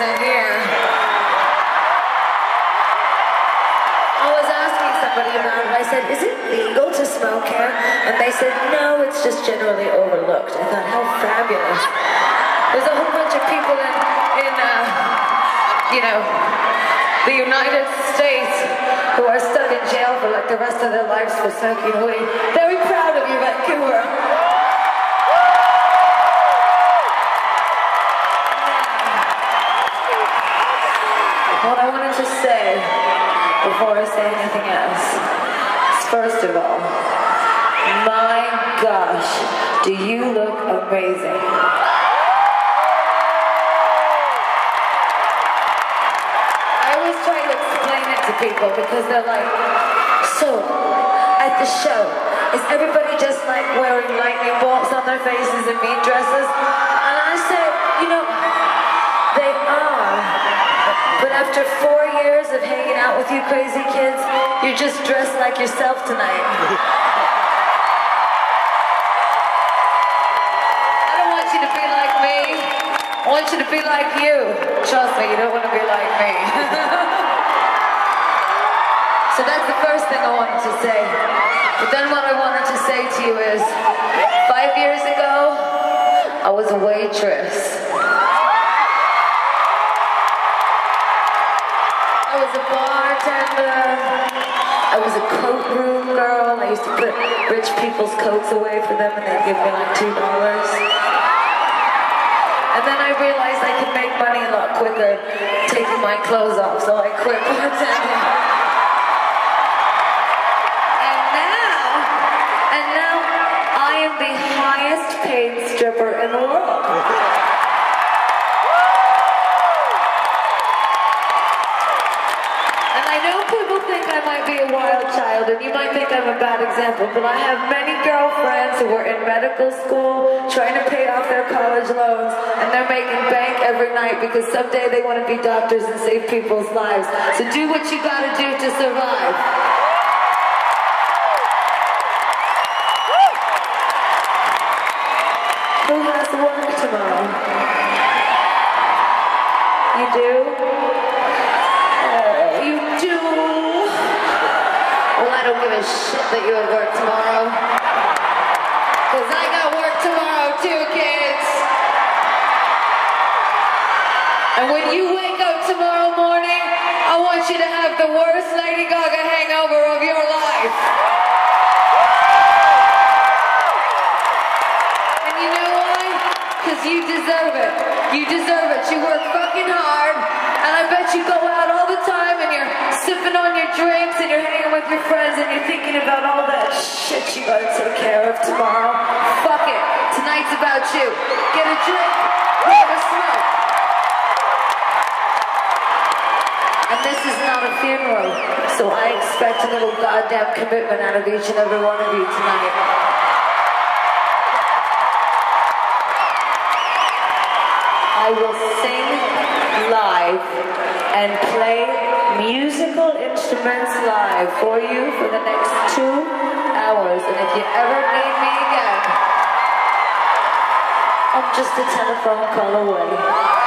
so here. I was asking somebody about it. I said, is it legal to smoke here? And they said, no, it's just generally overlooked. I thought, how fabulous. There's a whole bunch of people in, in uh, you know, the United States who are stuck in jail for like the rest of their lives for smoking weed. Very proud of you, Vancouver. What I wanted to say before I say anything else is first of all, my gosh, do you look amazing. I always try to explain it to people because they're like, so, at the show, is everybody just like wearing lightning bolts on their faces and meat dresses? And I say, you know, they are. But after four years of hanging out with you crazy kids, you're just dressed like yourself tonight. I don't want you to be like me. I want you to be like you. Trust me, you don't want to be like me. so that's the first thing I wanted to say. But then what I wanted to say to you is, five years ago, I was a waitress. Was a bartender. I was a coat room girl. I used to put rich people's coats away for them and they'd give me like two dollars. And then I realized I could make money a lot quicker taking my clothes off, so I quit bartending. And now, and now I am the highest paid stripper in the world. I know people think I might be a wild child, and you might think I'm a bad example, but I have many girlfriends who were in medical school trying to pay off their college loans, and they're making bank every night because someday they want to be doctors and save people's lives. So do what you gotta do to survive. Who has work tomorrow? You do? I don't give a shit that you have work tomorrow. Because I got work tomorrow too, kids. And when you wake up tomorrow morning, I want you to have the worst Because you deserve it. You deserve it. You work fucking hard. And I bet you go out all the time and you're sipping on your drinks and you're hanging with your friends and you're thinking about all that shit you gotta take care of tomorrow. Fuck it. Tonight's about you. Get a drink, grab a smoke. And this is not a funeral, so I expect a little goddamn commitment out of each and every one of you tonight. I will sing live and play musical instruments live for you for the next two hours. And if you ever need me again, I'm just a telephone call away.